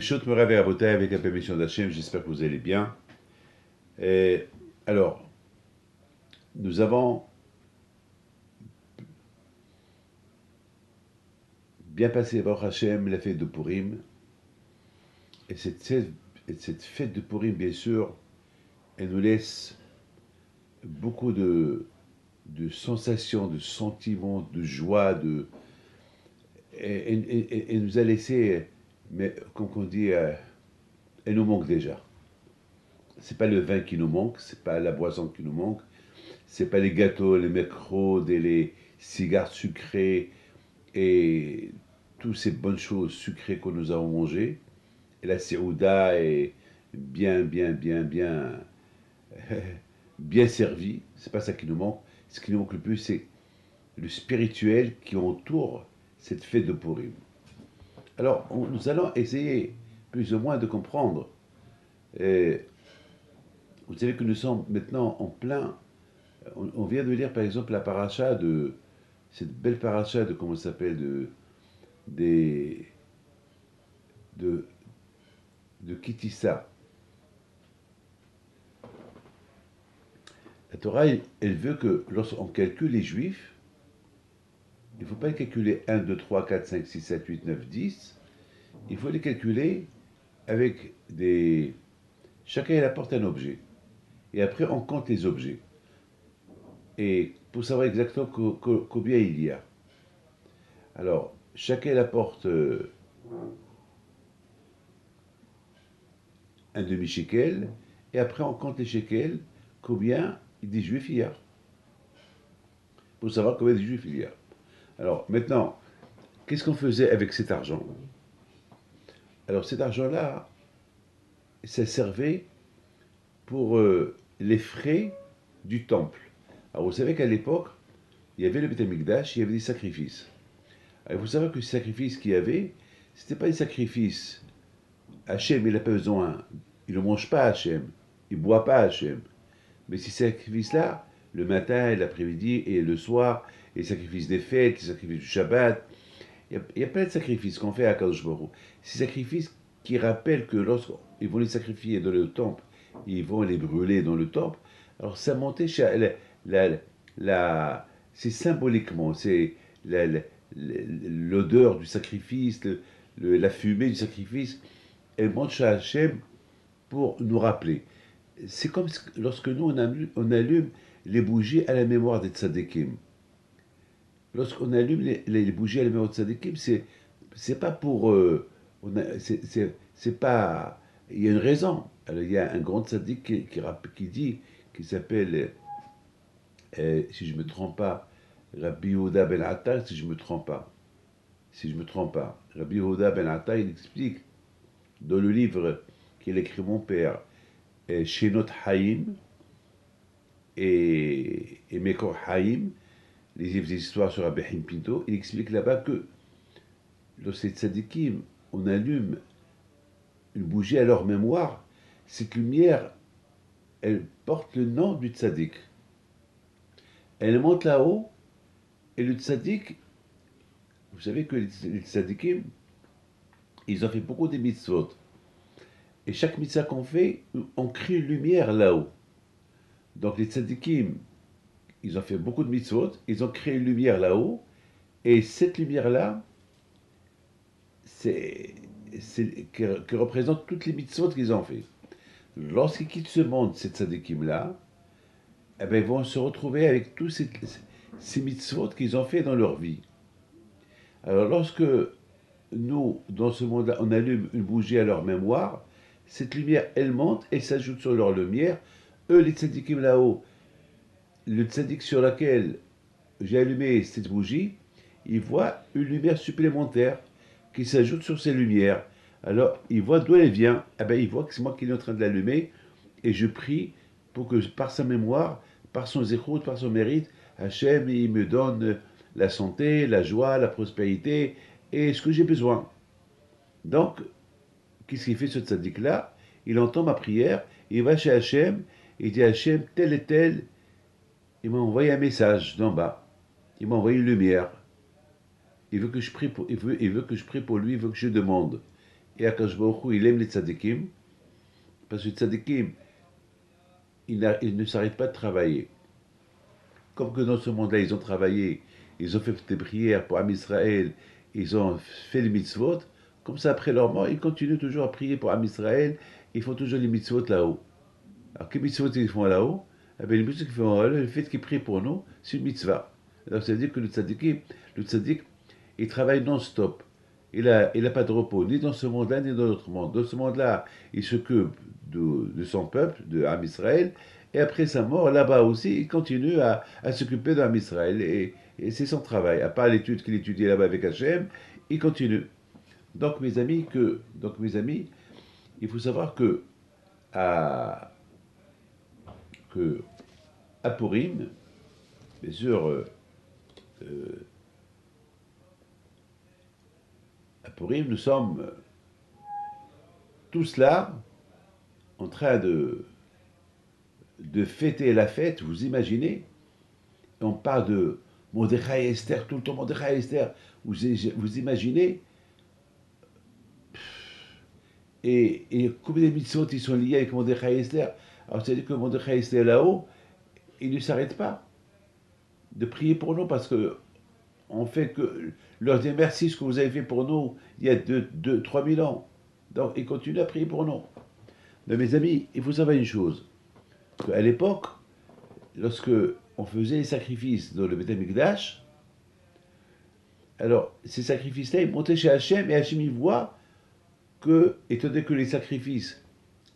Et Rabotai avec la permission d'Hachem, j'espère que vous allez bien. Et alors, nous avons bien passé Baruch Hachem la fête de Purim. Et cette, fête de Purim, bien sûr, elle nous laisse beaucoup de, sensations, de sentiments, de joie, de, et, nous a laissé, mais comme on dit, euh, elle nous manque déjà. C'est pas le vin qui nous manque, c'est pas la boisson qui nous manque, c'est pas les gâteaux, les mercredi et les cigares sucrés et toutes ces bonnes choses sucrées que nous avons mangées. Et la Seouda est bien, bien, bien, bien, bien servie. C'est pas ça qui nous manque. Ce qui nous manque le plus, c'est le spirituel qui entoure cette fête de Purim. Alors, nous allons essayer plus ou moins de comprendre. Vous savez que nous sommes maintenant en plein. On, vient de lire par exemple la paracha de. Cette belle paracha de. Comment ça s'appelle De. Des. De. De Kitissa. La Torah, elle veut que lorsqu'on calcule les Juifs, il ne faut pas les calculer 1, 2, 3, 4, 5, 6, 7, 8, 9, 10. Il faut les calculer avec des... Chacun il apporte un objet. Et après, on compte les objets. Et pour savoir exactement combien il y a. Alors, chacun il apporte euh, un demi-shekel. Et après, on compte les shekels, combien des juifs il y a. Pour savoir combien de juifs il y a. Alors maintenant, qu'est-ce qu'on faisait avec cet argent? Alors cet argent-là, ça servait pour euh, les frais du temple. Alors vous savez qu'à l'époque, il y avait le Beth il y avait des sacrifices. Alors vous savez que ces sacrifices qu'il y avait, ce n'était pas des sacrifices. Hachem, il n'a pas besoin. Il ne mange pas Hachem. Il ne boit pas Hachem. Mais ces sacrifices-là, le matin, l'après-midi et le soir, les sacrifices des fêtes, les sacrifices du Shabbat. Il y a, plein de sacrifices qu'on fait à Kadosh Baruch Ces sacrifices qui rappellent que lorsqu'ils vont les sacrifier dans le temple, ils vont les brûler dans le temple. Alors ça montait chez la, la, c'est symboliquement, c'est l'odeur du sacrifice, la fumée du sacrifice, elle monte chez Hachem pour nous rappeler. C'est comme lorsque nous on allume les bougies à la mémoire des tzadikim lorsqu'on allume les, bougies à la mémoire de Tzadikim, c'est, c'est pas pour. Euh, c'est, pas. Il y a une raison. Alors, il y a un grand tzaddik qui, qui, dit, qui s'appelle, euh, si je ne me trompe pas, Rabbi Yehuda ben Atta, si je ne me trompe pas. Si je me trompe pas. Rabbi Yehuda ben Atta, il explique dans le livre qu'il écrit mon père, euh, Shenot Haïm et, Mekor Haïm, les histoires sur Abihim Pinto, il explique là-bas que lorsque tzadikim, on allume une bougie à leur mémoire, cette lumière, elle porte le nom du tzadik. Elle monte là-haut, et le tzadik, vous savez que les tzadikim, ils ont fait beaucoup de mitzvot. Et chaque mitzvah qu'on fait, on crée une lumière là-haut. Donc les tzadikim, ils ont fait beaucoup de mitzvot, ils ont créé une lumière là-haut, et cette lumière-là, c'est, qui, représente toutes les mitzvot qu'ils ont fait. Lorsqu'ils quittent ce monde, cette tzadikim-là, eh ben, ils vont se retrouver avec tous ces, ces mitzvot qu'ils ont fait dans leur vie. Alors lorsque nous, dans ce monde-là, on allume une bougie à leur mémoire, cette lumière, elle monte et s'ajoute sur leur lumière. Eux, les tzadikim là-haut, le tzaddik sur laquelle j'ai allumé cette bougie, il voit une lumière supplémentaire qui s'ajoute sur ces lumières. Alors, il voit d'où elle vient. Eh ben, il voit que c'est moi qui est en train de l'allumer. Et je prie pour que, par sa mémoire, par son zéchout, par son mérite, Hachem, il me donne la santé, la joie, la prospérité et ce que j'ai besoin. Donc, qu'est-ce qu'il fait ce tzaddik-là Il entend ma prière, il va chez Hachem, il dit Hachem, tel et tel, il m'a envoyé un message d'en bas. Il m'a envoyé une lumière. Il veut que je prie pour, il il lui, il veut que je demande. Et Akash Baruch il aime les tzadikim, parce que les tzadikim, ils, ils ne s'arrêtent pas de travailler. Comme que dans ce monde-là, ils ont travaillé, ils ont fait des prières pour Am Israël, ils ont fait les mitzvot, comme ça, après leur mort, ils continuent toujours à prier pour Am Israël, ils font toujours les mitzvot là-haut. Alors, quels mitzvot ils font là-haut eh bien, Les mitzvot qu'ils font là-haut, le fait qu'ils prient pour nous, c'est une mitzvah. Alors, ça veut dire que le tzaddik, le tzaddik, il travaille non-stop. Il n'a il a pas de repos, ni dans ce monde-là, ni dans l'autre monde. Dans ce monde-là, il s'occupe de, son peuple, de Am Israël, et après sa mort, là-bas aussi, il continue à, à s'occuper d'Am Israël. Et, et c'est son travail. À part l'étude qu'il étudie là-bas avec Hachem, il continue. Donc, mes amis, que, donc, mes amis, il faut savoir que à, que à Purim, bien sûr, euh, euh, à Purim, nous sommes tous là en train de, fêter la fête, vous imaginez. On parle de Mordechai Esther, tout le temps Mordechai Esther, vous, imaginez. Et, combien de mitzvot ils sont liés avec Mordechai Esther? Alors c'est-à-dire que Mordechai Esther là-haut, ils ne s'arrêtent pas de prier pour nous parce que on fait que leur dire merci ce que vous avez fait pour nous il y a 2 3 000 ans. Donc ils continuent à prier pour nous. Mais mes amis, il faut savoir une chose, qu'à l'époque, lorsque on faisait les sacrifices dans le Beth Amikdash, alors ces sacrifices-là, ils montaient chez Hachem et Hachem il voit que, étant donné que les sacrifices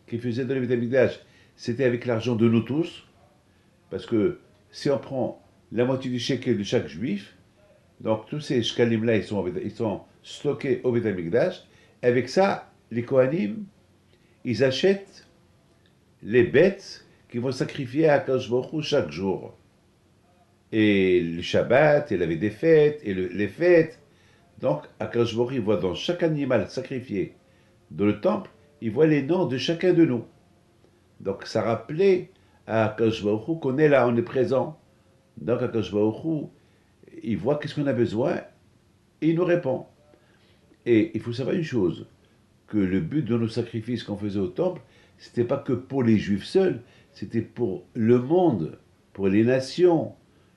qu'ils faisaient dans le Beth c'était avec l'argent de nous tous, parce que si on prend la moitié du shekel de chaque juif, donc tous ces shkalim-là, ils sont, ils sont stockés au Beth avec ça, les Kohanim, ils achètent les bêtes qu'ils vont sacrifier à Akash chaque jour. Et le Shabbat, il avait des fêtes, et les fêtes. Donc, Akash il voit dans chaque animal sacrifié dans le temple, il voit les noms de chacun de nous. Donc, ça rappelait à Akash qu'on est là, on est présent. Donc, Akash il voit qu'est-ce qu'on a besoin et il nous répond. Et il faut savoir une chose, que le but de nos sacrifices qu'on faisait au temple, c'était pas que pour les juifs seuls, c'était pour le monde, pour les nations,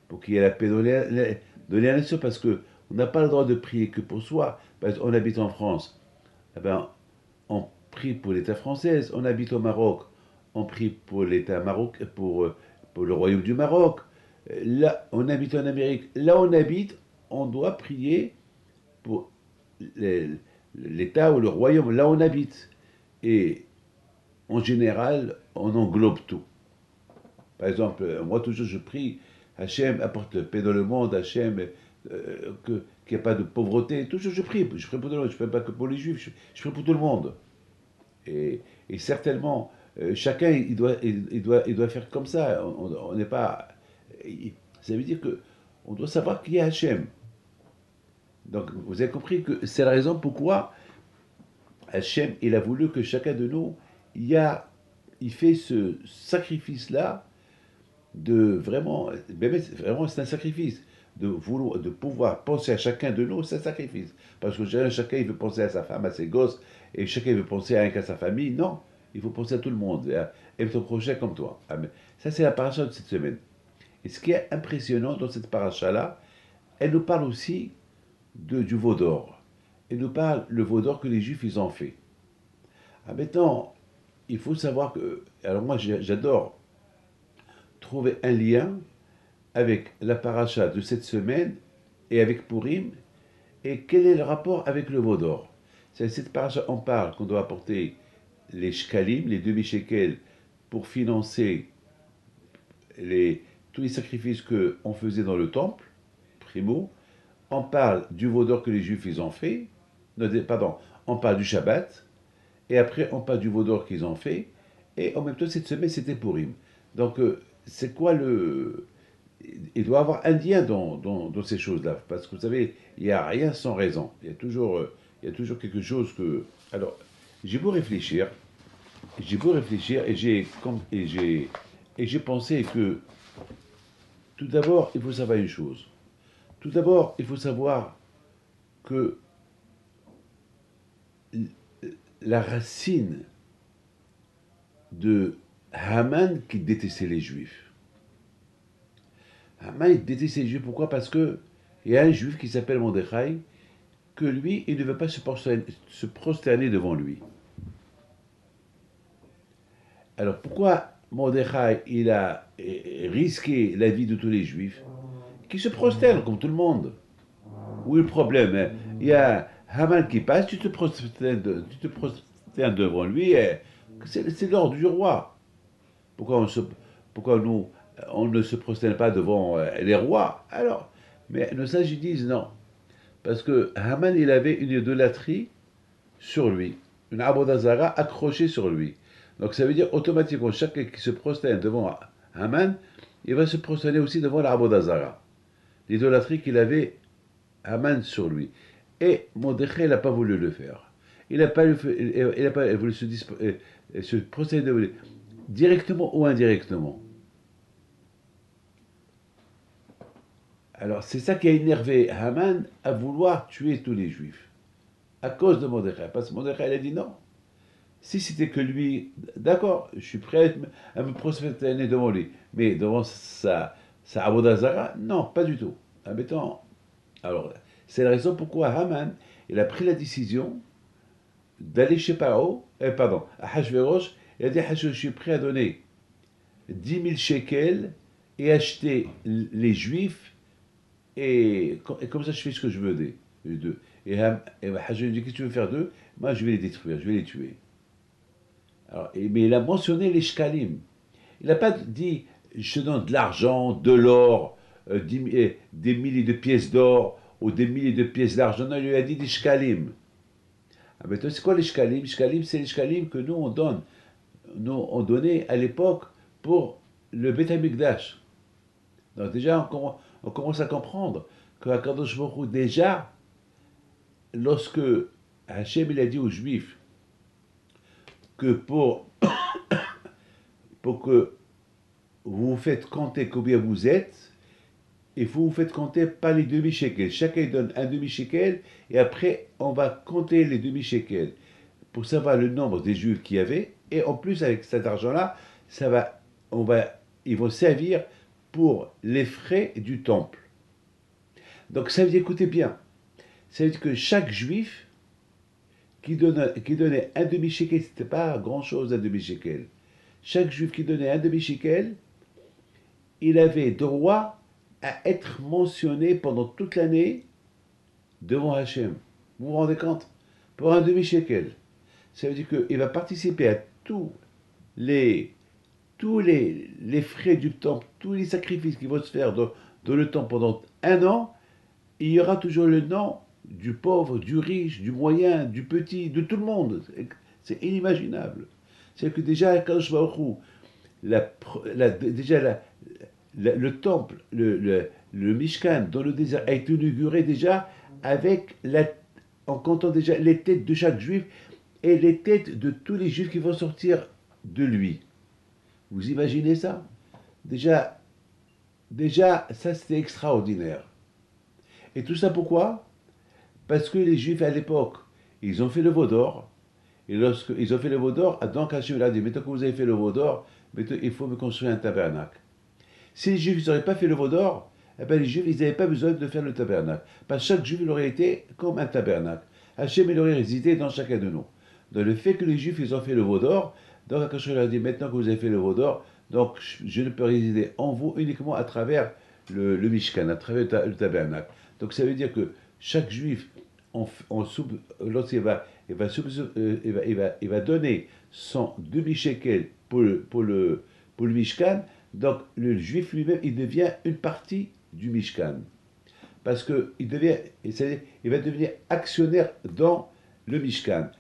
pour qu'il y ait la paix dans les, nations, parce que on n'a pas le droit de prier que pour soi. Parce on habite en France, eh ben, on prie pour l'État français. On habite au Maroc, on prie pour l'État Maroc, pour, pour le royaume du Maroc. Là, on habite en Amérique. Là, on habite, on doit prier pour l'État ou le royaume, là on habite. Et en général, on englobe tout. Par exemple, moi toujours je prie, Hachem apporte paix dans le monde, Hachem, euh, qu'il n'y ait pas de pauvreté. Toujours je prie, je prie pour tout le monde, je ne prie pas que pour les juifs, je, prie pour tout le monde. Et, certainement, euh, chacun, il doit, il, doit, il doit faire comme ça. On n'est pas... Ça veut dire que on doit savoir qui est Hachem. Donc, vous avez compris que c'est la raison pourquoi Hachem, il a voulu que chacun de nous, il, a, il fait ce sacrifice-là de vraiment, vraiment c'est un sacrifice, de, vouloir, de pouvoir penser à chacun de nous, c'est un sacrifice. Parce que chacun, il veut penser à sa femme, à ses gosses, et chacun veut penser à, à sa famille. Non, il faut penser à tout le monde, à ton projet comme toi. Ça, c'est la paracha de cette semaine. Et ce qui est impressionnant dans cette paracha-là, elle nous parle aussi de, du veau d'or. Et nous parle le veau d'or que les Juifs ils ont fait. Ah, maintenant, il faut savoir que. Alors, moi, j'adore trouver un lien avec la paracha de cette semaine et avec Purim. Et quel est le rapport avec le veau d'or Cette paracha, on parle qu'on doit apporter les shkalim, les demi-shekels, pour financer les, tous les sacrifices qu'on faisait dans le temple, primo, on parle du veau d'or que les Juifs ils ont fait, pardon, on parle du Shabbat, et après on parle du veau d'or qu'ils ont fait, et en même temps cette semaine c'était Purim. Donc euh, c'est quoi le... Il doit y avoir un lien dans, ces choses-là, parce que vous savez, il n'y a rien sans raison. Il y a toujours, euh, il y a toujours quelque chose que... Alors, j'ai beau réfléchir, réfléchir, et j'ai pensé que, tout d'abord, il faut savoir une chose. Tout d'abord, il faut savoir que la racine de Haman qui détestait les Juifs. Haman détestait les Juifs, pourquoi? Parce que il y a un Juif qui s'appelle Mordechai, que lui, il ne veut pas se prosterner, devant lui. Alors pourquoi Mordechai, il a risqué la vie de tous les Juifs qui se prosternent comme tout le monde? Où est le problème hein? Il y a Haman qui passe, tu te prosternes, tu te prosternes devant lui, c'est l'ordre du roi. Pourquoi, on se, pourquoi nous, on ne se prosterne pas devant euh, les rois? Alors, mais nos sages disent non. Parce que Haman, il avait une idolâtrie sur lui, une abodazara accrochée sur lui. Donc ça veut dire automatiquement, chacun qui se prosterne devant Haman, il va se prosterner aussi devant l'abodazara. L'idolâtrie qu'il avait Haman sur lui. Et Mordechai n'a pas voulu le faire. Il n'a pas, voulu se, euh, se prosterner directement ou indirectement. Alors c'est ça qui a énervé Haman à vouloir tuer tous les juifs. À cause de Mordechai. Parce que Mordechai a dit non. Si c'était que lui, d'accord, je suis prêt à me prosterner devant lui. Mais devant sa, sa Abodazara, non, pas du tout. Alors, c'est la raison pourquoi Haman, il a pris la décision d'aller chez Paro, euh, pardon, à Hashverosh, il a dit je suis prêt à donner 10 000 shekels et acheter les juifs et, comme ça je fais ce que je veux des, deux. Et, et lui dit, qu'est-ce que tu veux faire d'eux? Moi je vais les détruire, je vais les tuer. Alors, mais il a mentionné les shkalim. Il n'a pas dit, je donne de l'argent, de l'or, euh, des milliers de pièces d'or ou des milliers de pièces d'argent. Non, il lui a dit des shkalim. Ah, mais c'est quoi les shkalim? Shkalim, c'est les shkalim que nous on donne. Nous on donnait à l'époque pour le Beth Donc déjà, on, on commence à comprendre que Akadosh Baruch déjà, lorsque Hachem il a dit aux Juifs que pour, pour que vous vous faites compter combien vous êtes, et vous vous faites compter pas les demi-shekels. Chacun donne un demi-shekel, et après, on va compter les demi-shekels pour savoir le nombre des juifs qu'il y avait, et en plus, avec cet argent-là, ça va, on va, ils vont servir les frais du temple. Donc ça veut dire, écoutez bien, ça veut dire que chaque juif qui donnait, un demi-shekel, ce n'était pas grand-chose un demi-shekel. Chaque juif qui donnait un demi-shekel, il avait droit à être mentionné pendant toute l'année devant Hachem. Vous vous rendez compte? Pour un demi-shekel. Ça veut dire qu'il va participer à tous les tous les, frais du temple, tous les sacrifices qui vont se faire dans, le temple pendant un an, il y aura toujours le nom du pauvre, du riche, du moyen, du petit, de tout le monde. C'est inimaginable. C'est que déjà, la, la, déjà le temple, le, Mishkan dans le désert a été inauguré déjà avec en comptant déjà les têtes de chaque juif et les têtes de tous les juifs qui vont sortir de lui. Vous imaginez ça? Déjà, déjà, ça c'était extraordinaire. Et tout ça pourquoi? Parce que les Juifs à l'époque, ils ont fait le veau d'or. Et lorsqu'ils ont fait le veau d'or, donc Hachem a dit, maintenant que vous avez fait le veau d'or, il faut me construire un tabernacle. Si les Juifs n'auraient pas fait le veau d'or, eh bien, les Juifs, ils n'avaient pas besoin de faire le tabernacle. Parce que chaque Juif, il aurait été comme un tabernacle. Hachem, il aurait résidé dans chacun de nous. Dans le fait que les Juifs, ils ont fait le veau d'or, donc Akash leur dit, maintenant que vous avez fait le d'or, donc je ne peux résider en vous uniquement à travers le, Mishkan, à travers le, tabernacle. Donc ça veut dire que chaque juif, lorsqu'il va, il va, donner son demi-shekel pour le, Mishkan, donc le juif lui-même, il devient une partie du Mishkan. Parce qu'il il va devenir actionnaire dans le Mishkan.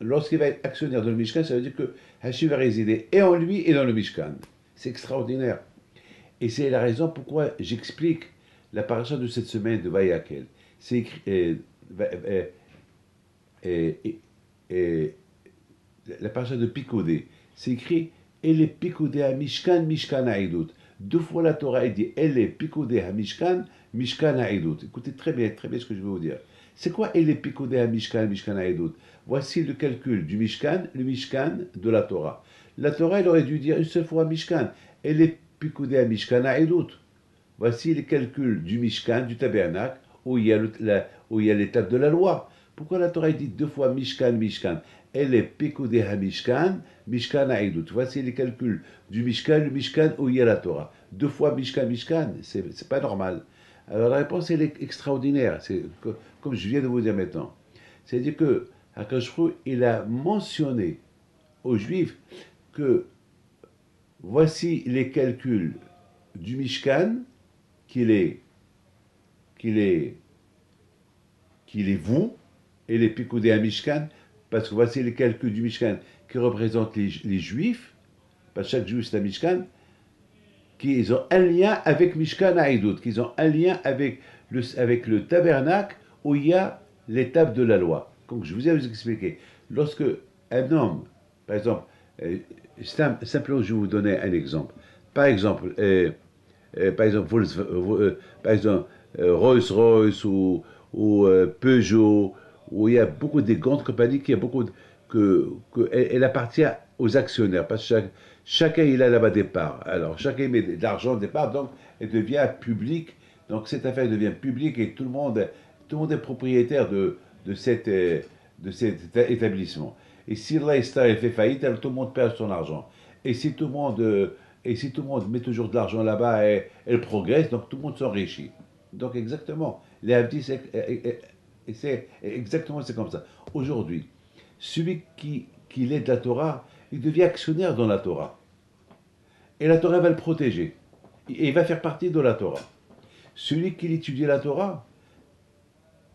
Lorsqu'il va être actionnaire dans le Mishkan, ça veut dire que Hachim va résider et en lui et dans le Mishkan. C'est extraordinaire. Et c'est la raison pourquoi j'explique la paracha de cette semaine de Vayakel. C'est écrit. Euh, euh, euh, la paracha de Pikodé. C'est écrit Elle est Pikodé à Mishkan, Mishkan à Deux fois la Torah dit Elle est Pikodé à Mishkan, Mishkan à Écoutez très bien, très bien ce que je vais vous dire. C'est quoi et les picoudé à Mishkan, Mishkan à Voici le calcul du Mishkan, le Mishkan de la Torah. La Torah, elle aurait dû dire une seule fois Mishkan. Elle est picoudé à Mishkan à Edut. Voici les calculs du Mishkan, du tabernacle, où il y a l'étape de la loi. Pourquoi la Torah dit deux fois Mishkan, Mishkan? Elle est picoudé à Mishkan, Mishkan à Edut. Voici les calculs du Mishkan, le Mishkan où il y a la Torah. Deux fois Mishkan, Mishkan, c'est pas normal. Alors la réponse, elle est extraordinaire. C'est comme je viens de vous dire maintenant. C'est-à-dire que Akashru, il a mentionné aux Juifs que voici les calculs du Mishkan, qu'il est, qu'il est, qu'il est vous, et les picoudés à Mishkan, parce que voici les calculs du Mishkan qui représentent les, Juifs, parce que chaque Juif c'est un Mishkan, qu'ils ont un lien avec Mishkan Haïdout, qu'ils ont un lien avec le, avec le tabernacle où il y a l'étape de la loi. Comme je vous ai expliqué, lorsque un homme, par exemple, euh, simplement je vais vous donner un exemple. Par exemple, euh, euh, par exemple, par exemple Rolls-Royce ou, ou Peugeot, où il y a beaucoup de grandes compagnies qui a beaucoup que, elle, appartient aux actionnaires parce que chacun il a là-bas des parts. Alors chacun met de l'argent au départ, donc elle devient publique. Donc cette affaire devient publique et tout le monde tout le monde est propriétaire de, de, cette, euh, de cet établissement. Et si Leicester fait faillite, alors tout le monde perd son argent. Et si tout le monde, euh, et si tout le monde met toujours de l'argent là-bas, et, elle progresse, donc tout le monde s'enrichit. Donc exactement, les Abdis, c'est exactement comme ça. Aujourd'hui, celui qui, qui est de la Torah, il devient actionnaire dans la Torah. Et la Torah va le protéger. Et il va faire partie de la Torah. Celui qui étudie la Torah,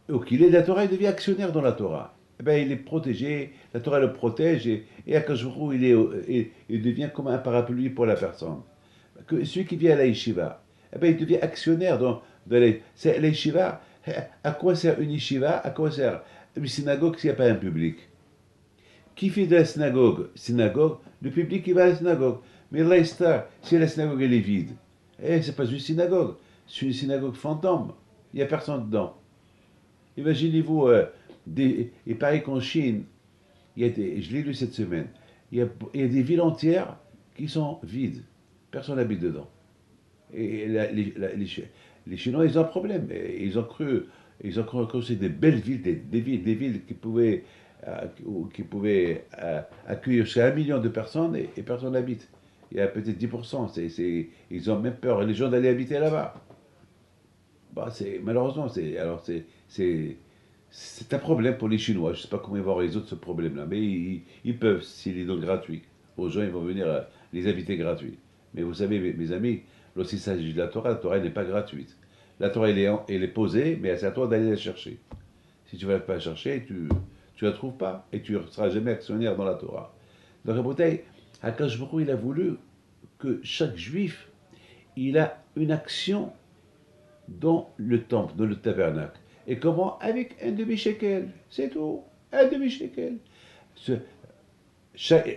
donc il est de la Torah, il devient actionnaire dans la Torah. Eh ben, il est protégé, la Torah le protège, et, et à il, il devient comme un parapluie pour la personne. Que celui qui vient à la yeshiva, eh ben, il devient actionnaire dans, dans la, la yeshiva. À quoi sert une yeshiva? À quoi sert une synagogue s'il n'y a pas un public? Qui fait de la synagogue? Synagogue, le public qui va à la synagogue. Mais là, si la synagogue elle est vide, eh, c'est pas une synagogue, c'est une synagogue fantôme. Il n'y a personne dedans. Imaginez-vous, euh, et pareil qu'en Chine, il y a des, je l'ai lu cette semaine, il y, a, des villes entières qui sont vides. Personne n'habite dedans. Et les, Chinois, ils ont un problème. Ils ont cru, ils ont cru que c'est des belles villes, des, villes, des villes qui pouvaient, euh, qui pouvaient euh, accueillir jusqu'à un million de personnes et, personne n'habite. Il y a peut-être 10%. ils ont même peur, les gens d'aller habiter là-bas. Bah, malheureusement, c'est, c'est, un problème pour les Chinois. Je ne sais pas comment ils vont résoudre ce problème-là, mais ils, peuvent, s'ils les donnent gratuits. Aux gens, ils vont venir euh, les inviter gratuits. Mais vous savez, mes, amis, lorsqu'il s'agit de la Torah, la Torah n'est pas gratuite. La Torah, elle est, elle est posée, mais c'est à toi d'aller la chercher. Si tu ne vas pas la chercher, tu ne la trouves pas, et tu ne seras jamais actionnaire dans la Torah. Donc, à bouteille, Akash il a voulu que chaque juif, il a une action dans le temple, dans le tabernacle. Et comment? Avec un demi-shekel. C'est tout. Un demi-shekel.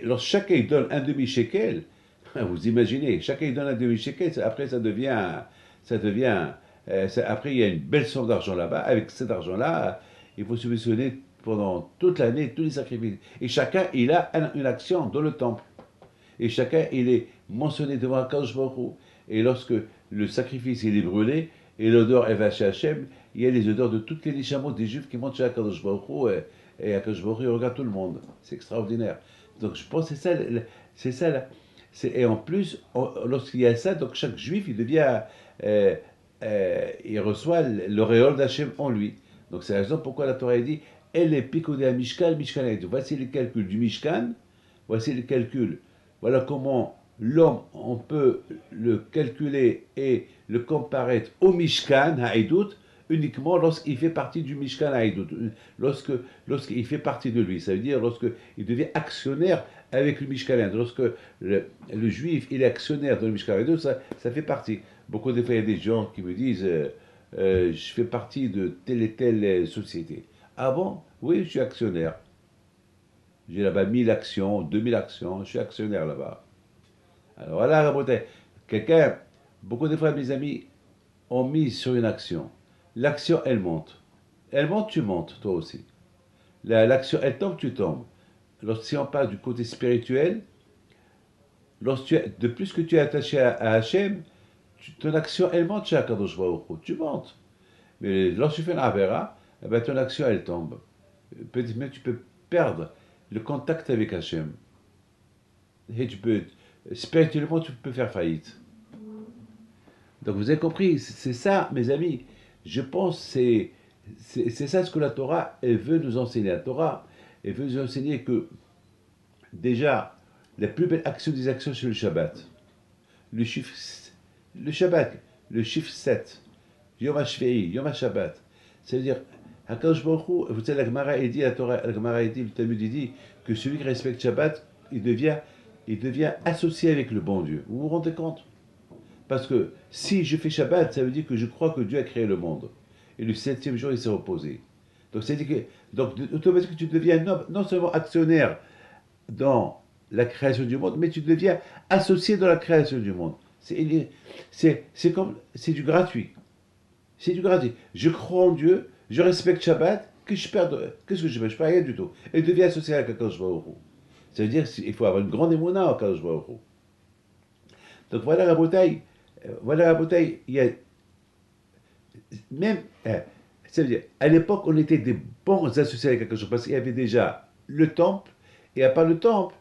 lorsque chacun donne un demi-shekel, vous imaginez, chacun donne un demi-shekel, après ça devient, ça devient, euh, après il y a une belle somme d'argent là-bas. Avec cet argent-là, il faut subventionner pendant toute l'année tous les sacrifices. Et chacun, il a une action dans le temple. Et chacun, il est mentionné devant Baruch Et lorsque le sacrifice est brûlé, et l'odeur elle va chez Hachem, il y a les odeurs de toutes les chameaux des juifs qui montent chez Akadosh Baruch et, et Akadosh Baruch il regarde tout le monde. C'est extraordinaire. Donc je pense que c'est ça, c'est ça. Et en plus, lorsqu'il y a ça, donc chaque juif, il devient, euh, euh, il reçoit l'auréole d'Hachem en lui. Donc c'est la raison pourquoi la Torah dit, elle est picodée à Mishkan, Mishkan Voici les calculs du Mishkan, voici les calculs. Voilà comment l'homme, on peut le calculer et le comparer au Mishkan, Haïdout, uniquement lorsqu'il fait partie du Mishkan Haïdout, lorsque, lorsqu'il fait partie de lui. Ça veut dire lorsqu'il devient actionnaire avec le Mishkan Haïdout. Lorsque le, juif est actionnaire dans le Mishkan Haïdout, ça, fait partie. Beaucoup de fois, il y a des gens qui me disent euh, euh, Je fais partie de telle et telle société. Ah bon? Oui, je suis actionnaire. J'ai là-bas 1000 actions, 2000 actions, je suis actionnaire là-bas. Alors voilà, quelqu'un, beaucoup de fois mes amis ont mis sur une action. L'action, elle monte. Elle monte, tu montes, toi aussi. L'action, elle tombe, tu tombes. Alors, si on parle du côté spirituel, lorsque de plus que tu es attaché à, Hachem, ton action, elle monte chez Tu montes. Mais lorsque tu fais une avera, eh ben, ton action, elle tombe. Peut-être même tu peux perdre le contact avec Hachem. Et tu peux, spirituellement, tu peux faire faillite. Donc vous avez compris, c'est ça, mes amis. Je pense c'est c'est ça ce que la Torah elle veut nous enseigner. La Torah elle veut nous enseigner que déjà la plus belle action des actions c'est le Shabbat. Le chiffre le Shabbat, le chiffre 7. Yom HaShvei, Yom HaShabbat. C'est-à-dire, Hakadosh Baruch vous savez, la Gemara dit, la Torah, la Gemara dit, le Talmud dit que celui qui respecte Shabbat, il devient, il devient associé avec le bon Dieu. Vous vous rendez compte? Parce que si je fais Shabbat, ça veut dire que je crois que Dieu a créé le monde. Et le septième jour, il s'est reposé. Donc, c'est que, donc, automatiquement, tu deviens non, seulement actionnaire dans la création du monde, mais tu deviens associé dans la création du monde. C'est comme, c'est du gratuit. C'est du gratuit. Je crois en Dieu, je respecte Shabbat, que je perds, qu'est-ce que je fais? Je perds rien du tout. Et je deviens associé à Kadosh Baruch Ça veut dire qu'il faut avoir une grande émouna à Kadosh Baruch Donc voilà la bouteille voilà la bouteille, il y a même, hein, ça veut dire, à l'époque, on était des bons associés avec quelque chose, parce qu'il y avait déjà le temple, et à part le temple,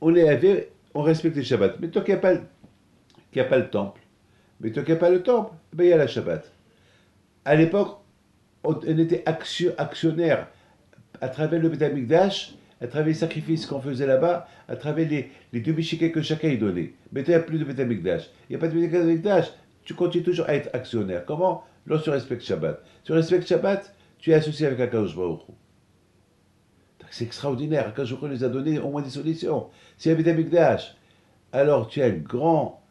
on avait, on respectait le Shabbat. Mais toi qui n'as pas, a pas le temple, mais toi qui n'as pas le temple, ben, il y a la Shabbat. À l'époque, on, était actionnaire à travers le Betamikdash, à travers les sacrifices qu'on faisait là-bas, à travers les, les deux que chacun y donnait. Mais il n'y plus de Betamikdash. Il n'y a pas de Betamikdash, tu continues toujours à être actionnaire. Comment? Lorsque tu respectes Shabbat. Tu respectes Shabbat, tu es associé avec Akadosh Baruch C'est extraordinaire. Akadosh Baruch nous a donné au moins des solutions. S'il y a Betamikdash, alors tu es un grand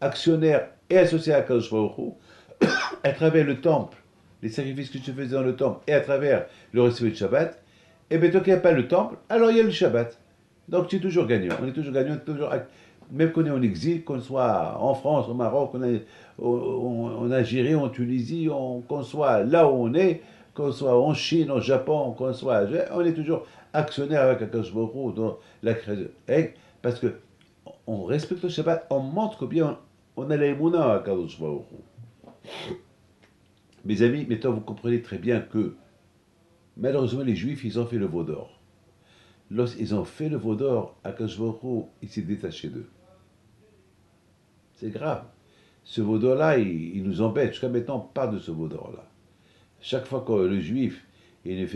actionnaire et associé à Akadosh Baruch à travers le temple, les sacrifices que tu faisais dans le temple, et à travers le respect de Shabbat, et eh bien, qu'il n'y a pas le temple, alors il y a le Shabbat. Donc tu es toujours gagnant. On est toujours gagnant, toujours, même qu'on est en exil, qu'on soit en France, au Maroc, en Algérie, en Tunisie, qu'on soit là où on est, qu'on soit en Chine, au Japon, qu'on soit. On est toujours actionnaire avec Akash dans la création. Parce que on respecte le Shabbat, on montre combien on, a l'aïmouna à Akash Mes amis, maintenant vous comprenez très bien que Malheureusement, les Juifs, ils ont fait le veau d'or. Lorsqu'ils ont fait le veau d'or, Akashvoro, il s'est détaché d'eux. C'est grave. Ce veau d'or-là, il, nous embête. Jusqu'à maintenant, parle de ce veau d'or-là. Chaque fois que le Juif ne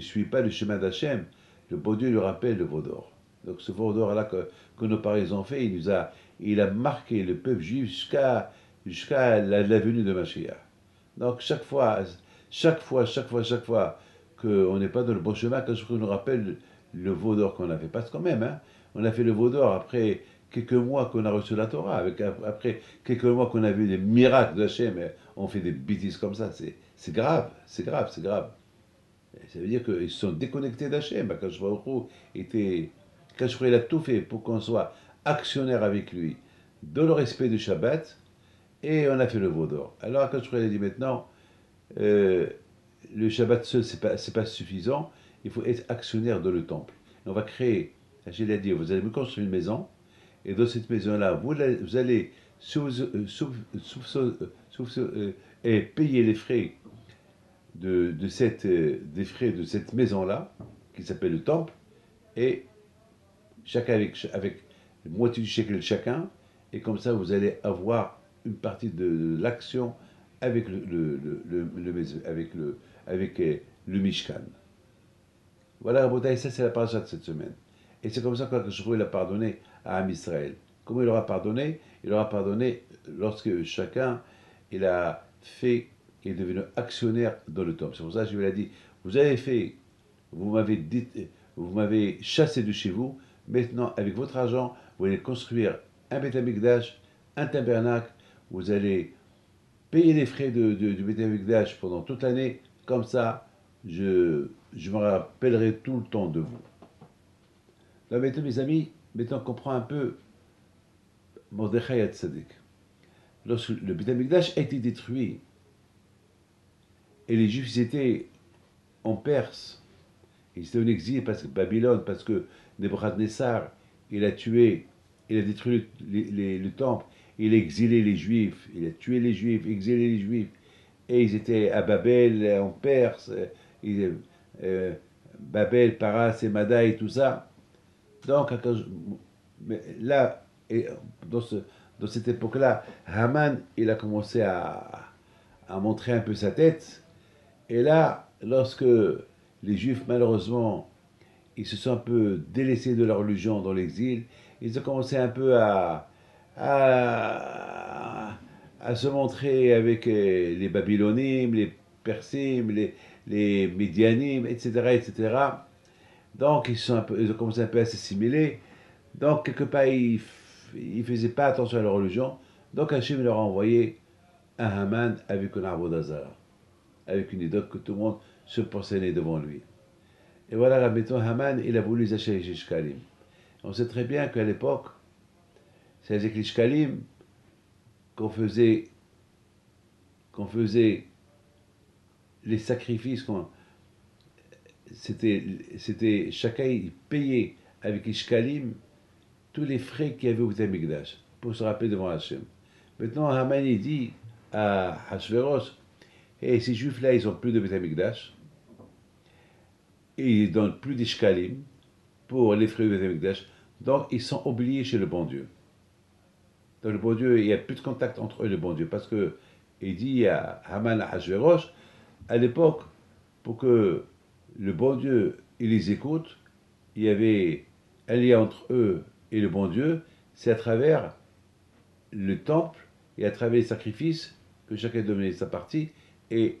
suit pas le chemin d'Hachem, le bon Dieu lui rappelle le veau d'or. Donc ce veau d'or-là que, nos parents ont fait, il, nous a, il a marqué le peuple juif jusqu'à jusqu'à la, la, venue de Mashiach. Donc chaque fois, chaque fois, chaque fois, chaque fois qu'on n'est pas dans le bon chemin, quand je nous rappelle le veau d'or qu'on a fait. Parce quand même, hein, on a fait le veau d'or après quelques mois qu'on a reçu la Torah, avec, après quelques mois qu'on a vu des miracles d'Hachem, on fait des bêtises comme ça. C'est grave, c'est grave, c'est grave. ça veut dire qu'ils sont déconnectés d'Hachem. Vois était, je il a tout fait pour qu'on soit actionnaire avec lui dans le respect du Shabbat, et on a fait le veau d'or. Alors quand je a dit maintenant, euh, le Shabbat seul, ce n'est pas, pas, suffisant. Il faut être actionnaire dans le temple. on va créer, j'ai dit, vous allez me construire une maison, et dans cette maison-là, vous, vous, allez et payer les frais de, de cette, cette maison-là, qui s'appelle le temple, et chacun avec, avec moitié du shekel chacun, et comme ça, vous allez avoir une partie de, l'action avec le, le, avec le, avec euh, le Mishkan. Voilà, ça c'est la paracha de cette semaine. Et c'est comme ça je l'a pardonné à Am Israël. Comment il aura pardonné? Il aura pardonné lorsque chacun il a fait, il est devenu actionnaire dans le temple. C'est pour ça que je lui ai dit, vous avez fait, vous m'avez dit, vous m'avez chassé de chez vous, maintenant avec votre argent, vous allez construire un Beth un tabernacle, vous allez payer les frais de, de, du Beth pendant toute l'année, comme ça, je, me rappellerai tout le temps de vous. Là maintenant, mes amis, maintenant qu'on comprend un peu Mordechai Tzadik. Lorsque le Beth a été détruit, Et les Juifs étaient en Perse. Ils étaient en exil parce que Babylone, parce que Nebuchadnezzar, il a tué, il a détruit le, temple, il a exilé les Juifs, il a tué les Juifs, exilé les Juifs. Et ils étaient à Babel, en Perse, euh, Babel, Paras Mada et tout ça. Donc, là, dans, ce, dans cette époque-là, Haman, il a commencé à, à montrer un peu sa tête. Et là, lorsque les Juifs, malheureusement, ils se sont un peu délaissés de leur religion dans l'exil, ils ont commencé un peu à, à, se montrer avec euh, les Babylonimes, les Persim, les, les etc., etc. Donc, ils, sont ils ont commencé un peu à s'assimiler. Donc, quelque part, ils ne faisaient pas attention à leur religion. Donc, Hachim leur a envoyé un Haman avec un arbre d'Azar, avec une idole que tout le monde se prosternait devant lui. Et voilà, béton Haman, il a voulu les acheter les Shkalim. On sait très bien qu'à l'époque, c'est les qu'on faisait, les sacrifices. C'était, chacun payait avec les Shkalim tous les frais qu'il y avait au Mikdash pour se rappeler devant Hachem. Maintenant, Haman, il dit à Hashverosh, et ces juifs-là, ils n'ont plus de Mikdash et ils ne donnent plus d'ishkalim pour les fruits de donc ils sont oubliés chez le bon Dieu. Dans le bon Dieu, il n'y a plus de contact entre eux et le bon Dieu, parce que il dit à Haman à Hashverosh, à l'époque, pour que le bon Dieu il les écoute, il y avait un lien entre eux et le bon Dieu, c'est à travers le temple et à travers les sacrifices que chacun donnait sa partie, et,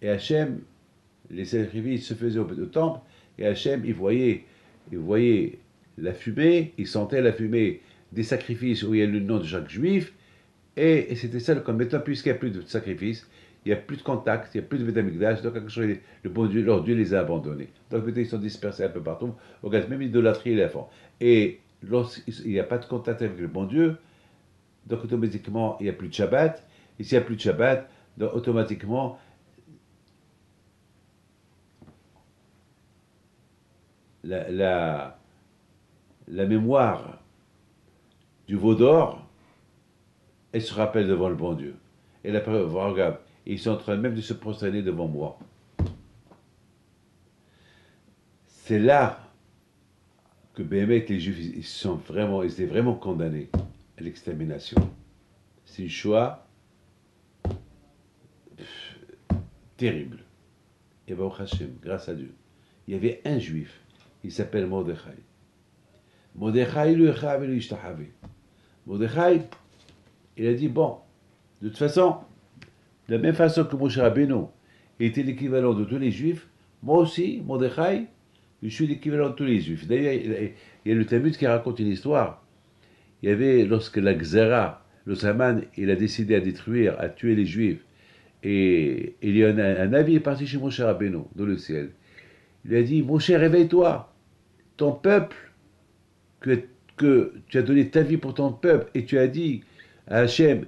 et Hachem les sacrifices se faisaient au, temple, et Hachem, il voyait, il voyait la fumée, il sentait la fumée des sacrifices où il y a le nom de chaque juif, et, c'était ça comme maintenant, puisqu'il n'y a plus de sacrifices, il n'y a plus de contact, il n'y a plus de vétamigdash, donc le bon Dieu, leur Dieu les a abandonnés. Donc peut-être ils sont dispersés un peu partout, regarde, même l'idolâtrie les font. Et lorsqu'il n'y a pas de contact avec le bon Dieu, donc automatiquement il n'y a plus de Shabbat, et s'il n'y a plus de Shabbat, donc automatiquement la, la, mémoire du veau d'or, elle se rappelle devant le bon Dieu. Et la regarde, ils sont en train même de se prosterner devant moi. C'est là que BMX, les Juifs, ils sont vraiment, ils étaient vraiment condamnés à l'extermination. C'est une choix terrible. Et Baruch Hashem, grâce à Dieu, il y avait un juif il s'appelle Mordechai. Mordechai lui Mordechai, il a dit bon, de toute façon, de la même façon que Moshe Rabbeinu était l'équivalent de tous les juifs, moi aussi, Mordechai, je suis l'équivalent de tous les juifs. D'ailleurs, il y a le Talmud qui raconte une histoire. Il y avait, lorsque la Xera, le Saman, il a décidé à détruire, à tuer les juifs, et il y a un, un navire parti chez Moshe Rabbeinu, dans le ciel. Il a dit, Moshe, réveille-toi ton peuple, que, que tu as donné ta vie pour ton peuple, et tu as dit à Hachem,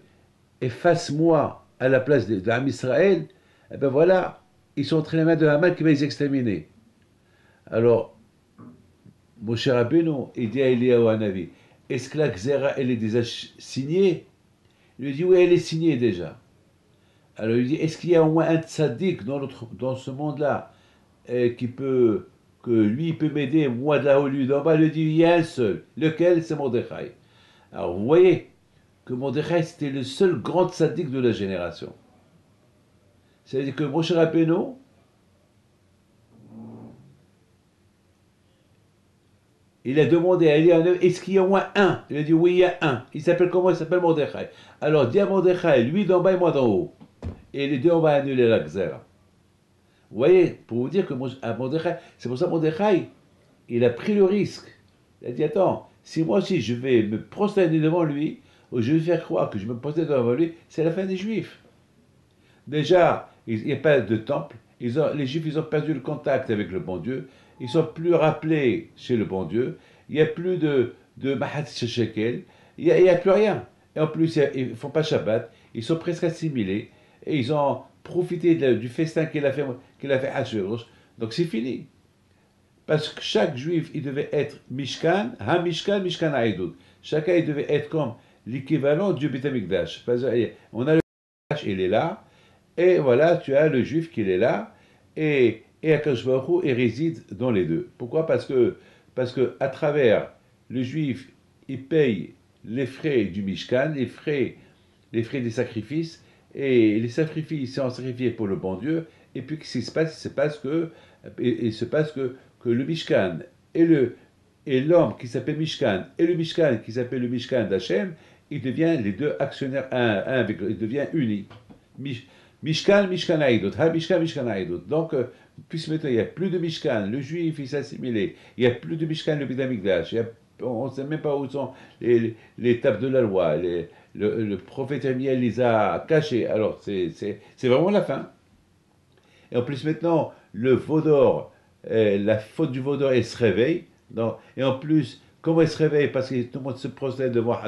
efface-moi à la place l'âme Israël, eh ben voilà, ils sont entre les mains de Haman qui va les exterminer. Alors, mon cher Rabbeinu, il dit à Eliyahu Hanavi, est-ce que la Xera, elle est déjà signée? Il lui dit, oui, elle est signée déjà. Alors il dit, est-ce qu'il y a au moins un tzaddik dans, dans ce monde-là euh, qui peut que lui peut m'aider, moi de là-haut, lui d'en bas, il dit, il y a un seul. Lequel? C'est Mordechai. Alors vous voyez que Mordechai, c'était le seul grand sadique de la génération. C'est-à-dire que Moshe Rabbeinu, il a demandé à Eliyahu, est-ce qu'il y a au moins un? Il a dit, oui, il y a un. Il s'appelle comment? Il s'appelle Mordechai. Alors, dis à Mordechai, lui d'en bas et moi d'en haut. Et les deux, on va annuler la. Vous voyez, pour vous dire que c'est pour ça que Mordechai, il a pris le risque. Il a dit, attends, si moi aussi je vais me prosterner devant lui, ou je vais faire croire que je me prosterne devant lui, c'est la fin des Juifs. Déjà, il n'y a pas de temple. Ils ont, les Juifs, ils ont perdu le contact avec le bon Dieu. Ils sont plus rappelés chez le bon Dieu. Il n'y a plus de, de Mahat Shekel. Il n'y a, a, plus rien. Et en plus, ils ne font pas Shabbat. Ils sont presque assimilés. Et ils ont profiter du festin qu'il a fait, qu'il a fait Donc c'est fini. Parce que chaque juif, il devait être Mishkan, Ha Mishkan, Mishkan Aïdoud. Chacun, il devait être comme l'équivalent du Beth On a le il est là, et voilà, tu as le juif qui est là, et, et Akash il réside dans les deux. Pourquoi? Parce que, parce que à travers le juif, il paye les frais du Mishkan, les frais, les frais des sacrifices, et les sacrifices sont sacrifiés pour le bon Dieu, et puis qu'est-ce qui se passe? Il se passe que, il se passe que, que le Mishkan et le et l'homme qui s'appelle Mishkan et le Mishkan qui s'appelle le Mishkan d'Hachem, il devient les deux actionnaires un, un avec, il devient uni. Mishkan, Mishkan Aïdot, Ha Mishkan, Mishkan Aïdot. Donc, euh, puisque maintenant il n'y a plus de Mishkan, le juif il s'est assimilé, il n'y a plus de Mishkan, le Bidamikdash, on ne sait même pas où sont les, les tables de la loi, les, le, prophète Amiel les a cachés. Alors, c'est vraiment la fin. Et en plus, maintenant, le Vaudor, euh, la faute du Vaudor, elle se réveille. et en plus, comment elle se réveille? Parce que tout le monde se procède devant,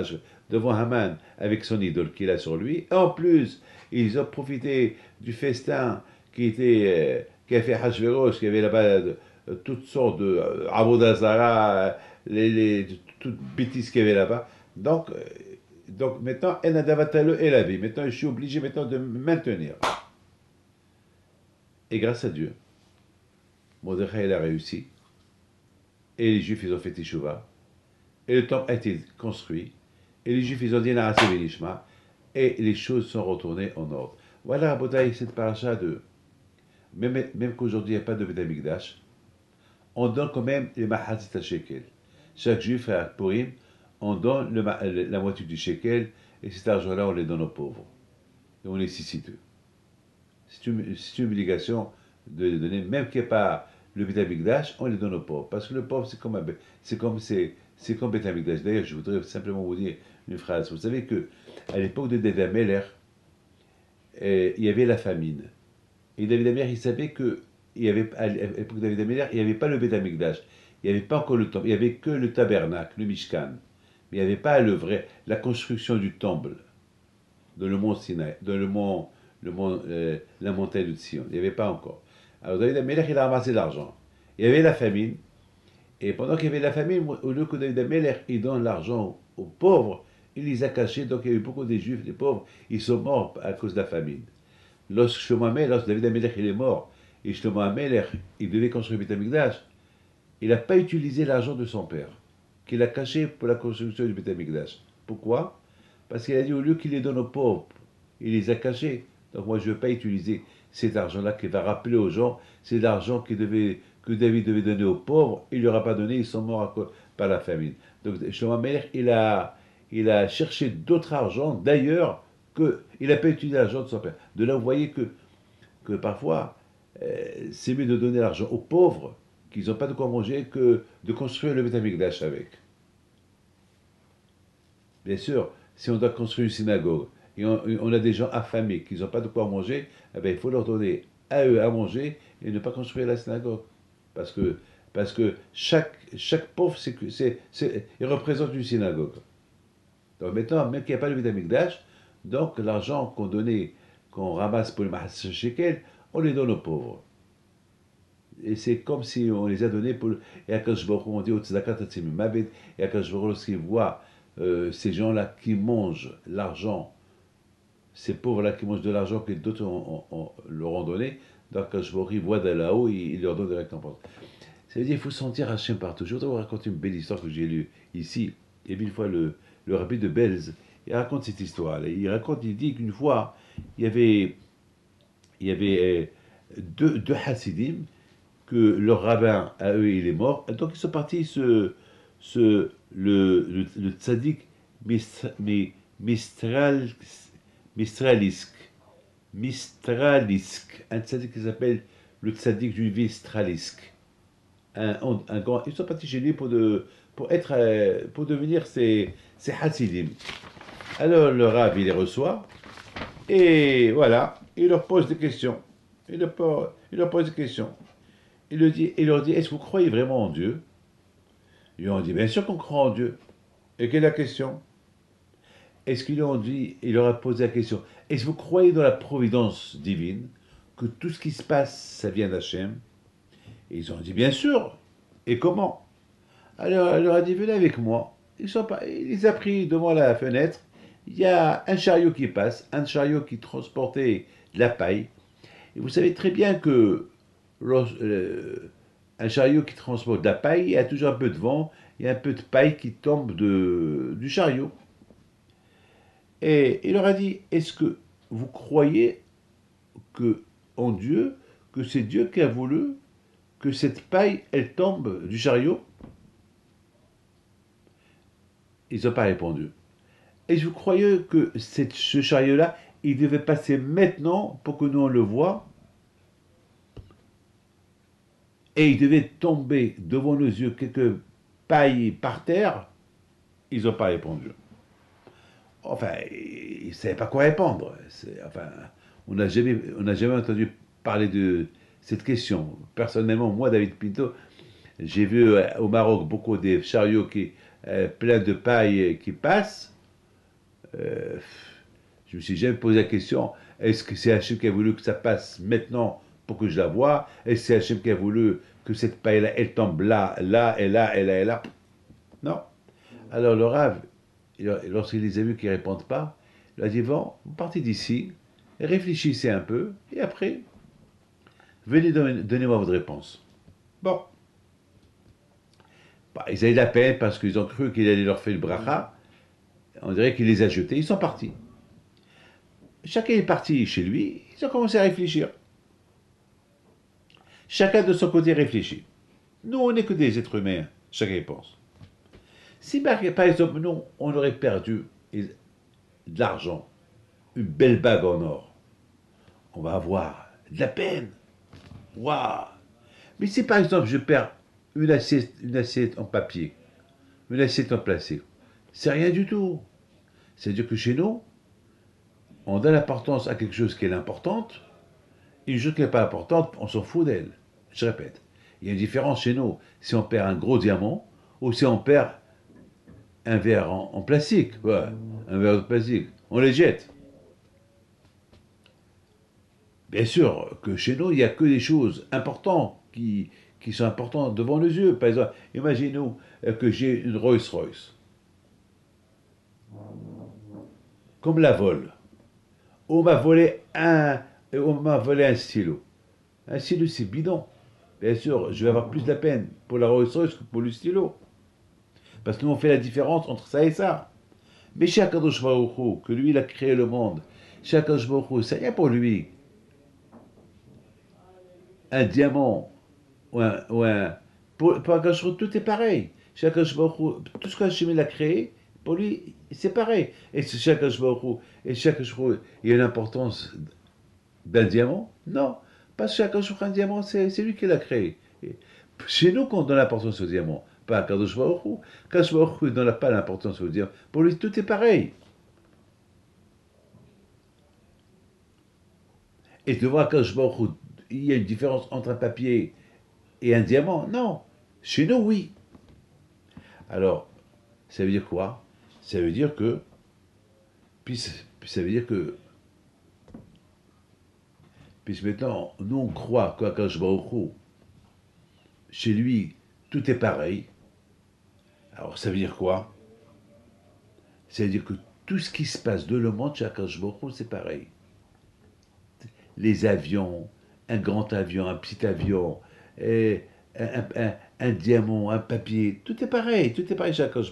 devant Haman avec son idole qu'il a sur lui. Et en plus, ils ont profité du festin qui était euh, qui a fait Hashverosh, qui avait là-bas euh, toutes sortes de euh, les, les, toutes bêtises qu'il y avait là-bas. Donc, donc maintenant. Maintenant, je suis obligé maintenant de maintenir. Et grâce à Dieu, Mordechai a réussi. Et les Juifs, ils ont fait Teshuvah. Et le temple a été construit. Et les Juifs, ils ont dit Benishma. Et les choses sont retournées en ordre. Voilà, Botaï, cette paracha de. Même, même qu'aujourd'hui, il n'y a pas de Vedamikdash, on donne quand même les Mahazit Shekel. Chaque Juif à Purim, on donne la moitié du shekel, et cet argent-là, on les donne aux pauvres. Et on les situe. C'est une, obligation de les donner, même qu'il n'y ait pas le Betamikdash, on les donne aux pauvres. Parce que le pauvre, c'est comme, c'est comme, c'est, c'est comme. D'ailleurs, je voudrais simplement vous dire une phrase. Vous savez que à l'époque de David Ameller, eh, il y avait la famine. Et David Ameller, il savait que il y avait, à l'époque de David Ameller, il n'y avait pas le Betamikdash. Il n'y avait pas encore le temple. Il n'y avait que le tabernacle, le Mishkan il n'y avait pas le vrai, la construction du temple dans le mont Sinaï, dans le mont, le mont euh, la montagne de Sion. Il n'y avait pas encore. Alors David Amelech, il a ramassé l'argent. Il y avait la famine. Et pendant qu'il y avait la famine, au lieu que David Amelech, il donne l'argent aux pauvres, il les a cachés. Donc il y a eu beaucoup de juifs, des pauvres, ils sont morts à cause de la famine. Lorsque lorsque David Amelech, il est mort, et Shlomo Amelech, il devait construire Beth il n'a pas utilisé l'argent de son père qu'il a caché pour la construction du Beth Pourquoi? Parce qu'il a dit au lieu qu'il les donne aux pauvres, il les a cachés. Donc moi je ne veux pas utiliser cet argent-là qui va rappeler aux gens, c'est l'argent que David devait donner aux pauvres, il ne leur a pas donné, ils sont morts par la famine. Donc Shlomo il a, il a cherché d'autres argent, d'ailleurs, qu'il n'a pas utilisé l'argent de son père. De là, vous voyez que, que parfois, euh, c'est mieux de donner l'argent aux pauvres qu'ils n'ont pas de quoi manger que de construire le Betamikdash avec. Bien sûr, si on doit construire une synagogue et on, a des gens affamés qui n'ont pas de quoi manger, eh bien, il faut leur donner à eux à manger et ne pas construire la synagogue. Parce que, parce que chaque, chaque pauvre, c'est, il représente une synagogue. Donc maintenant, même qu'il n'y a pas le Betamikdash, donc l'argent qu'on donnait, qu'on ramasse pour le Mahas Shekel, on les donne aux pauvres et c'est comme si on les a donnés pour. Et Akash on dit au et Akash lorsqu'il voit euh, ces gens-là qui mangent l'argent, ces pauvres-là qui mangent de l'argent que d'autres leur ont donné, donc Akash il voit de là-haut, il, leur donne des récompenses. Ça veut dire qu'il faut sentir Hachem partout. Je voudrais vous raconter une belle histoire que j'ai lue ici. Et une fois, le, le rabbi de Belz, il raconte cette histoire. Il raconte, il dit qu'une fois, il y avait, il y avait euh, deux, deux Hasidim que leur rabbin, à eux, il est mort. donc ils sont partis ce, ce, le, le, le tzaddik Mistral, Mistralisk. Mistralisk. Un tzaddik qui s'appelle le tzaddik du Mistralisk. Un, grand, ils sont partis chez lui pour, de, pour, être, euh, pour devenir ses, ses hasidim. Alors le rab, il les reçoit. Et voilà, il leur pose des questions. Il leur pose des questions il, leur dit, il dit, est-ce que vous croyez vraiment en Dieu? Ils ont dit, bien sûr qu'on croit en Dieu. Et quelle est la question? Est-ce qu'ils ont dit, il leur a posé la question, Est-ce que vous croyez dans la providence divine, que tout ce qui se passe, ça vient d'Hachem? Ils ont dit, bien sûr. Et comment? Alors, elle leur a dit, venez avec moi. Ils sont pas, il les a pris devant la fenêtre. Il y a un chariot qui passe, un chariot qui transportait de la paille. Et vous savez très bien que un chariot qui transporte de la paille, il y a toujours un peu de vent, il y a un peu de paille qui tombe du chariot. Et il leur a dit, est-ce que vous croyez que en Dieu, que c'est Dieu qui a voulu que cette paille, elle tombe du chariot? Ils n'ont pas répondu. Et vous croyez que ce chariot-là, il devait passer maintenant pour que nous on le voit Et il devait tomber devant nos yeux quelques pailles par terre Ils n'ont pas répondu enfin, il ne savait pas quoi répondre. Enfin, on n'a jamais, jamais entendu parler de cette question. Personnellement, moi, David Pinto, j'ai vu euh, au Maroc beaucoup de chariots qui, euh, pleins de paille qui passent. Euh, je me suis jamais posé la question est-ce que c'est Hachem qui a voulu que ça passe maintenant pour que je la voie que c'est Hachem qui a voulu que cette paille-là, elle tombe là, là, et là, et là, et là Non. Alors le Rav, lorsqu'il les a vus qui ne répondent pas, il a dit Bon, vous partez d'ici, réfléchissez un peu, et après, venez donnez-moi votre réponse. Bon. Bah, ils avaient la peine parce qu'ils ont cru qu'il allait leur faire le bracha. On dirait qu'il les a jetés. Ils sont partis. Chacun est parti chez lui. Ils ont commencé à réfléchir. Chacun de son côté réfléchit. Nous, on n'est que des êtres humains. Chacun pense. Si par exemple, nous, on aurait perdu de l'argent, une belle bague en or, on va avoir de la peine. Waouh Mais si par exemple, je perds une assiette, une assiette en papier, une assiette en plastique, c'est rien du tout. C'est-à-dire que chez nous, on donne l'importance à quelque chose qui est importante, une chose qui n'est pas importante, on s'en fout d'elle. Je répète, il y a une différence chez nous si on perd un gros diamant ou si on perd un verre en, plastique, un verre de plastique, on les jette. Bien sûr que chez nous, il n'y a que des choses importantes qui, sont importantes devant nos yeux. Par exemple, imaginez-nous que j'ai une Rolls-Royce. Comme la vol. On m'a volé un, on m'a volé un stylo. Un stylo, c'est bidon. Bien sûr, je vais avoir plus de la peine pour la Rolls-Royce que pour le stylo. Parce que nous, on fait la différence entre ça et ça. Mais chez Akadosh que lui, il a créé le monde, chez Akadosh c'est rien pour lui. Un diamant, ou un... Ou un pour, pour tout est pareil. Chez Akadosh tout ce qu'Hachem a créé, pour lui, c'est pareil. Et chez Akadosh et chez il y a une importance d'un diamant Non. Parce que chez un diamant, c'est lui qui l'a créé. chez nous, qu'on donne l'importance au diamant pas à Kadosh Baruch Kadosh n'en a pas l'importance de dire. Pour lui, tout est pareil. Et de voir Kadosh Baruch il y a une différence entre un papier et un diamant Non. Chez nous, oui. Alors, ça veut dire quoi? Ça veut dire que. Puis, ça veut dire que. Puisque maintenant, nous on croit Baruch chez lui, tout est pareil. Alors ça veut dire quoi? Ça veut dire que tout ce qui se passe de le monde chez c'est pareil. Les avions, un grand avion, un petit avion, un, diamant, un papier, tout est pareil, tout est pareil chez Akash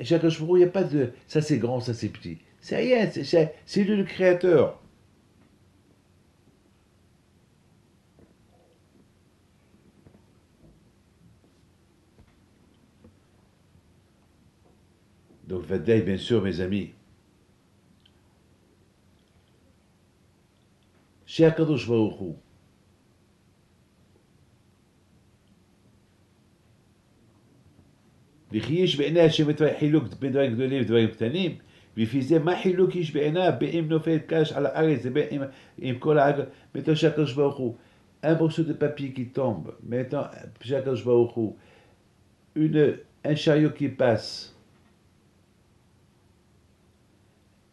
Chez il n'y a pas de ça c'est grand, ça c'est petit. C'est rien, c'est lui le créateur. Donc, Vadaï, bien sûr, mes amis. Chez Akadosh Baruch Hu, וכי יש בעיני השם את חילוק בין דברים גדולים ודברים קטנים, ולפי זה מה חילוק יש בעיניו באם נופל קש על הארץ ובין עם, עם כל הארץ, maintenant chez Akadosh Baruch Hu, un morceau de papier qui tombe, maintenant chez Akadosh Baruch Hu, une, un chariot qui passe,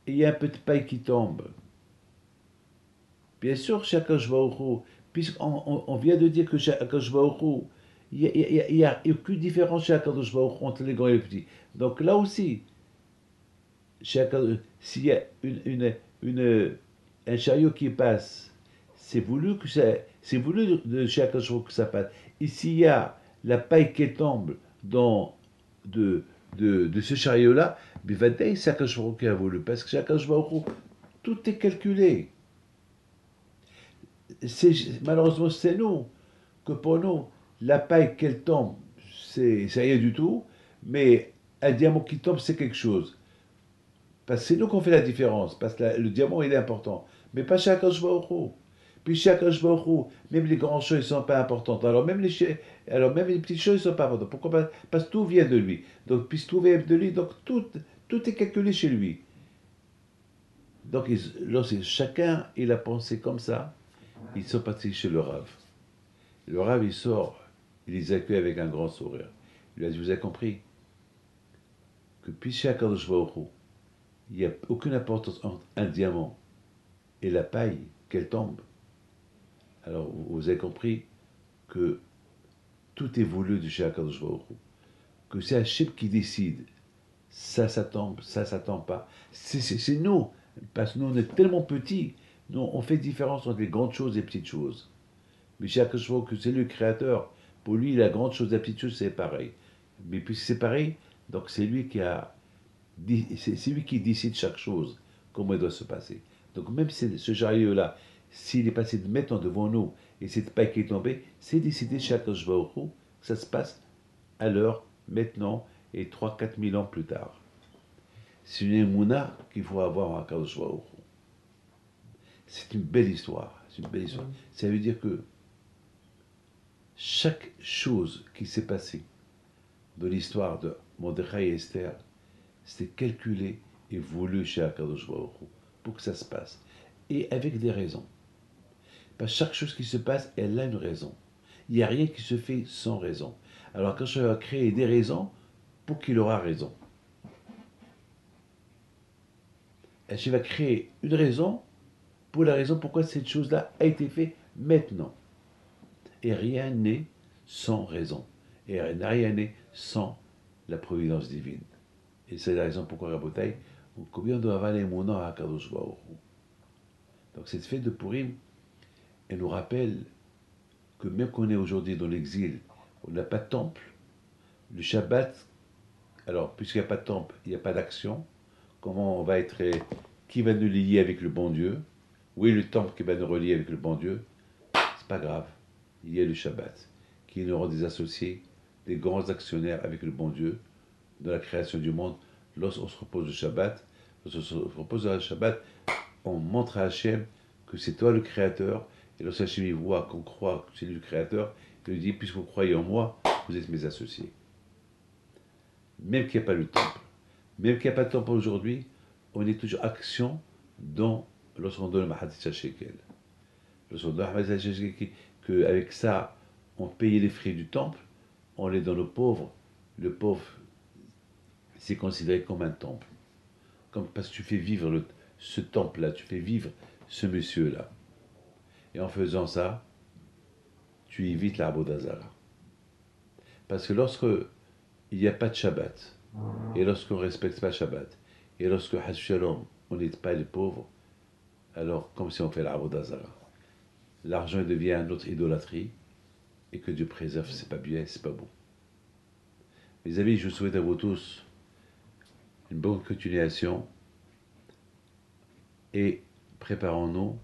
il y a un peu de paille qui tombe. Bien sûr, chaque Baruch puisqu'on on, vient de dire que chaque Baruch il n'y a, aucune différence chez entre les grands et les petits. Donc là aussi, s'il y a une, un chariot qui passe, c'est voulu que c'est voulu de chaque jour que ça passe. Et s'il y a la paille qui tombe dans de, de, de ce chariot-là, c'est Akash qui a voulu. Parce que jour, tout est calculé. Malheureusement, c'est nous que pour nous, la paille qu'elle tombe, c'est rien du tout, mais un diamant qui tombe, c'est quelque chose. Parce que c'est nous qu'on fait la différence, parce que le diamant, il est important. Mais pas chaque Baruch Puis chaque Baruch même les grandes choses ne sont pas importantes. Alors même les, alors même les petites choses ne sont pas importantes. Pourquoi Parce que tout vient de lui. Donc, puisque tout vient de lui, donc tout, tout est calculé chez lui. Donc, lorsque chacun il a pensé comme ça, ils sont partis chez le Rav. Le Rav, il sort, il les accueille avec un grand sourire. Il lui a dit, vous avez compris que puisque il n'y a aucune importance entre un diamant et la paille qu'elle tombe. Alors, vous avez compris que tout est voulu du Akadosh Baruch que c'est Hachem qui décide. Ça, ça tombe, ça, ça tombe pas. C'est nous, parce que nous, on est tellement petits, nous, on fait différence entre les grandes choses et les petites choses. Mais chaque chose que c'est le créateur, pour lui, la grande chose et la petite chose, c'est pareil. Mais puisque c'est pareil, donc c'est lui qui a c'est lui qui décide chaque chose, comment elle doit se passer. Donc même ce chariot-là, s'il est passé de maintenant devant nous et cette paille qui est tombée, c'est décidé chaque jour que ça se passe à l'heure, maintenant et 3-4 000 ans plus tard. C'est une émouna qu'il faut avoir en Akadosh C'est une belle histoire. C'est une belle histoire. Ça veut dire que chaque chose qui s'est passée de l'histoire de Mordechai et Esther, c'était calculé et voulu chez Akadosh pour que ça se passe. Et avec des raisons. Parce que chaque chose qui se passe, elle a une raison. Il n'y a rien qui se fait sans raison. Alors quand je vais créer des raisons pour qu'il aura raison. Je vais créer une raison pour la raison pourquoi cette chose-là a été faite maintenant. Et rien n'est sans raison. Et rien n'est sans la providence divine. Et c'est la raison pourquoi Rabotai, combien doit avaler mon nom à Kadosh Donc cette fête de Purim, elle nous rappelle que même qu'on est aujourd'hui dans l'exil, on n'a pas de temple, le Shabbat, alors puisqu'il n'y a pas de temple, il n'y a pas d'action, comment on va être, qui va nous lier avec le bon Dieu? Oui, le temple qui va nous relier avec le bon Dieu, c'est pas grave, il y a le Shabbat, qui nous rend des associés, des grands actionnaires avec le bon Dieu, de la création du monde, lorsqu'on se repose le Shabbat, lorsqu'on se repose le Shabbat, on montre à Hachem que c'est toi le créateur, et lorsque voit qu'on croit que c'est lui le créateur, il lui dit, puisque vous croyez en moi, vous êtes mes associés. Même qu'il n'y a pas le temple, même qu'il n'y a pas de temple aujourd'hui, on est toujours action dans, lorsqu'on donne Mahadisha Shekel. Lorsqu'on donne Mahadisha Shekel, qu'avec ça, on paye les frais du temple, on est dans le pauvre, le pauvre c'est considéré comme un temple. Parce que tu fais vivre ce temple-là, tu fais vivre ce monsieur-là. Et en faisant ça, tu évites l'arbre d'Azara. Parce que lorsque il n'y a pas de Shabbat, et lorsqu'on ne respecte pas Shabbat, et lorsque Shalom, on n'est pas les pauvres, alors comme si on fait l'arbre d'Azara. L'argent devient notre idolâtrie, et que Dieu préserve, c'est pas bien, c'est pas bon. Mes amis, je vous souhaite à vous tous une bonne continuation et préparons-nous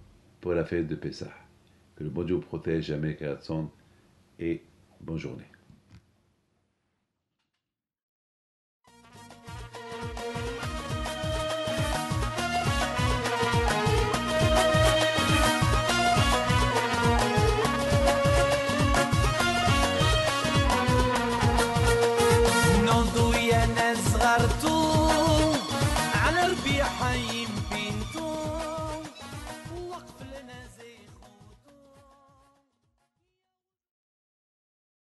pour la fête de Pessah. Que le bon Dieu protège jamais, Karatson, et bonne journée.